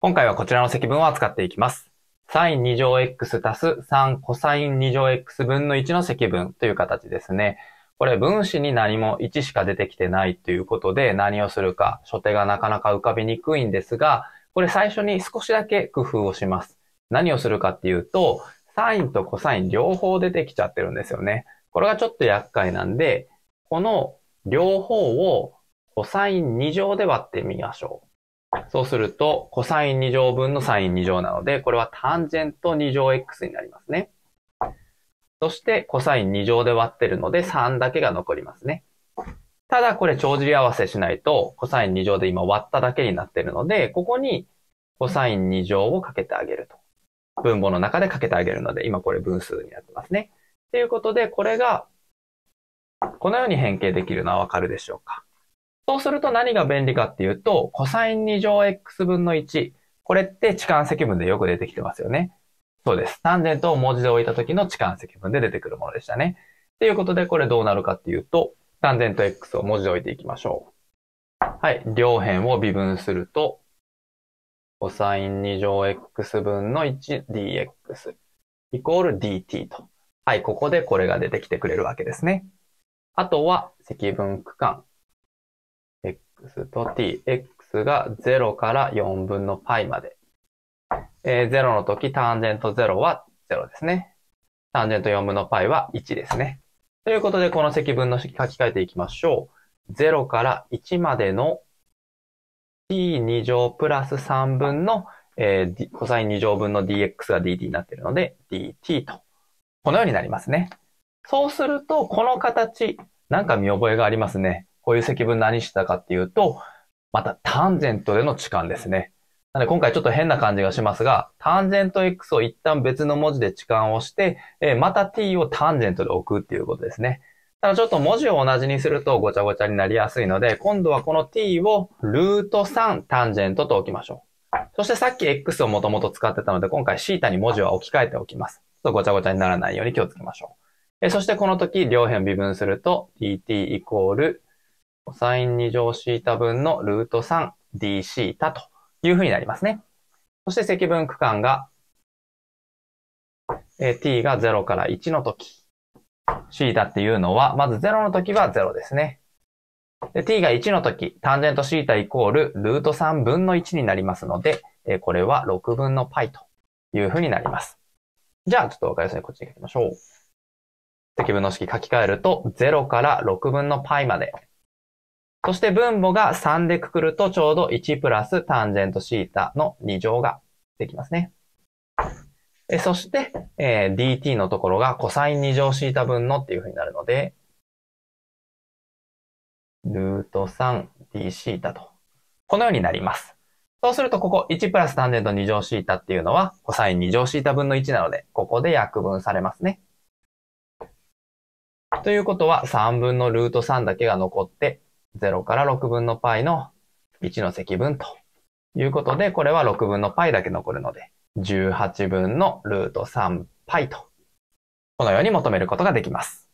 今回はこちらの積分を扱っていきます。sin2 乗 x 足す3 cos2 乗 x 分の1の積分という形ですね。これ分子に何も1しか出てきてないということで何をするか初手がなかなか浮かびにくいんですが、これ最初に少しだけ工夫をします。何をするかっていうと、sin と cos 両方出てきちゃってるんですよね。これがちょっと厄介なんで、この両方を cos2 乗で割ってみましょう。そうすると、コサイン2乗分のサイン2乗なので、これはタンジェント2乗 x になりますね。そして、コサイン2乗で割ってるので、3だけが残りますね。ただ、これ帳尻合わせしないと、コサイン2乗で今割っただけになってるので、ここにコサイン2乗をかけてあげると。分母の中でかけてあげるので、今これ分数になってますね。ということで、これが、このように変形できるのはわかるでしょうか？そうすると何が便利かっていうと、コサイン2乗 x 分の1。これって置換積分でよく出てきてますよね。そうです。タンジェントを文字で置いた時の置換積分で出てくるものでしたね。ということで、これどうなるかっていうと、タンジェント x を文字で置いていきましょう。はい。両辺を微分すると、コサイン2乗 x 分の 1dx イコール dt と。はい。ここでこれが出てきてくれるわけですね。あとは積分区間。X と t、x が0から4分の π まで。えー、0の時、タンジェント0は0ですね。タンジェント4分の π は1ですね。ということで、この積分の式書き換えていきましょう。0から1までの t2 乗プラス3分の、えー、コサイン2乗分の dx が dt になっているので、dt と。このようになりますね。そうすると、この形、なんか見覚えがありますね。こういう積分何してたかっていうと、またタンジェントでの置換ですね。なので今回ちょっと変な感じがしますが、タンジェント x を一旦別の文字で置換をして、えまた t をタンジェントで置くっていうことですね。ただちょっと文字を同じにするとごちゃごちゃになりやすいので、今度はこの t をルート3タンジェントと置きましょう。そしてさっき x をもともと使ってたので、今回 θ に文字は置き換えておきます。ちょっとごちゃごちゃにならないように気をつけましょう。えそしてこの時、両辺微分すると dt イコールコサイン2乗シータ分のルート 3d シータというふうになりますね。そして積分区間が、え t が0から1の時。シータっていうのは、まず0の時は0ですね。で、t が1の時、タンジェントシータイコールルート3分の1になりますので、えこれは6分の π というふうになります。じゃあ、ちょっとわかりやすいこっちに書きましょう。積分の式書き換えると、0から6分の π までそして分母が3でくくるとちょうど1プラスタンジェントシータの2乗ができますね。えそして、えー、dt のところがコサイン2乗シータ分のっていう風になるので、ルート 3d シータと。このようになります。そうすると、ここ1プラスタンジェント2乗シータっていうのは、コサイン2乗シータ分の1なので、ここで約分されますね。ということは、3分のルート3だけが残って、0から6分の π の1の積分ということで、これは6分の π だけ残るので、18分のルート 3π と、このように求めることができます。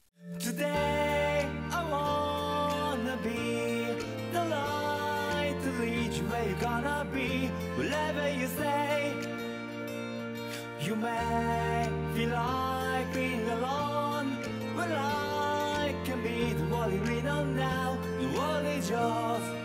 You may feel like being alone when I can be the one you lean on now. Just.